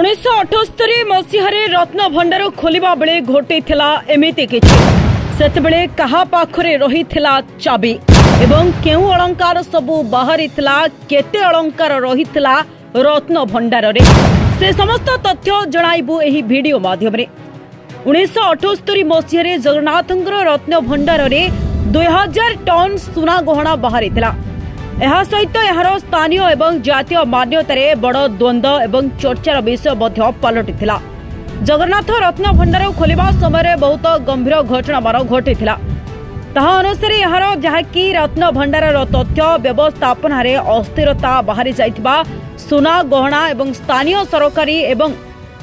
ଉଣେଇଶହ ଅଠସ୍ତରୀ ମସିହାରେ ରତ୍ନଭଣ୍ଡାର ଖୋଲିବା ବେଳେ ଘଟିଥିଲା ଏମିତି କିଛି ସେତେବେଳେ କାହା ପାଖରେ ରହିଥିଲା ଚାବି ଏବଂ କେଉଁ ଅଳଙ୍କାର ସବୁ ବାହାରିଥିଲା କେତେ ଅଳଙ୍କାର ରହିଥିଲା ରତ୍ନଭଣ୍ଡାରରେ ସେ ସମସ୍ତ ତଥ୍ୟ ଜଣାଇବୁ ଏହି ଭିଡିଓ ମାଧ୍ୟମରେ ଉଣେଇଶହ ଅଠସ୍ତରୀ ମସିହାରେ ଜଗନ୍ନାଥଙ୍କର ରତ୍ନଭଣ୍ଡାରରେ ଦୁଇ ହଜାର ଟନ୍ ସୁନା ଗହଣା ବାହାରିଥିଲା ଏହା ସହିତ ଏହାର ସ୍ଥାନୀୟ ଏବଂ ଜାତୀୟ ମାନ୍ୟତାରେ ବଡ଼ ଦ୍ୱନ୍ଦ୍ୱ ଏବଂ ଚର୍ଚ୍ଚାର ବିଷୟ ମଧ୍ୟ ପାଲଟିଥିଲା ଜଗନ୍ନାଥ ରତ୍ନଭଣ୍ଡାର ଖୋଲିବା ସମୟରେ ବହୁତ ଗମ୍ଭୀର ଘଟଣାମାନ ଘଟିଥିଲା ତାହା ଅନୁସାରେ ଏହାର ଯାହାକି ରତ୍ନଭଣ୍ଡାରର ତଥ୍ୟ ବ୍ୟବସ୍ଥାପନାରେ ଅସ୍ଥିରତା ବାହାରି ଯାଇଥିବା ସୁନା ଗହଣା ଏବଂ ସ୍ଥାନୀୟ ସରକାରୀ ଏବଂ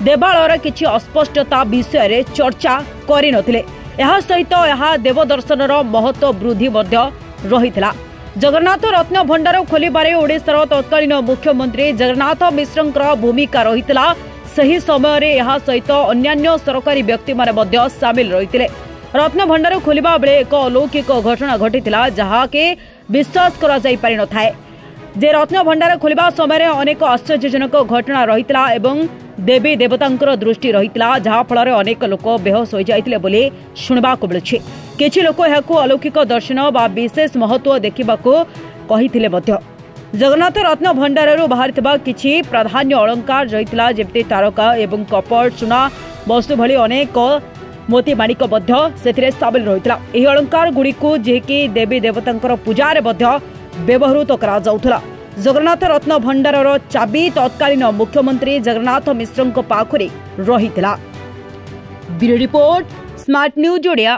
ଦେବାଳୟର କିଛି ଅସ୍ପଷ୍ଟତା ବିଷୟରେ ଚର୍ଚ୍ଚା କରିନଥିଲେ ଏହା ସହିତ ଏହା ଦେବଦର୍ଶନର ମହତ୍ତ୍ୱ ବୃଦ୍ଧି ମଧ୍ୟ ରହିଥିଲା जगन्नाथ रत्न भंडार खोलबार ओडार तत्कालीन मुख्यमंत्री जगन्नाथ मिश्र भूमिका रही सही सहित अन्न्य सरकारी व्यक्ति सामिल रही रत्न भंडार खोल बेले एक अलौकिक घटना घटी जहाँकि विश्वास गरिपारि नए जे रत्न समय अनेक आश्चर्यजनक घटना रही देवी देवता दृष्टि रही जहाँफल अनेक लोक बेहोस हुन्छ शुणा मिल्छ किसी लोक यह अलौकिक दर्शन व विशेष महत्व देखा जगन्नाथ रत्न भंडारू बाहरी किसी प्राधान्य अलंकार रही जमी तारका एवं कपड़ सुना वस्तु भनेक मोती माणिक सामिल रही अलंकार गुड़ी जीक देवी देवता पूजार व्यवहृत कर जगन्नाथ रत्न भंडारर चाबी तत्कालीन मुख्यमंत्री जगन्नाथ मिश्र पाखे रही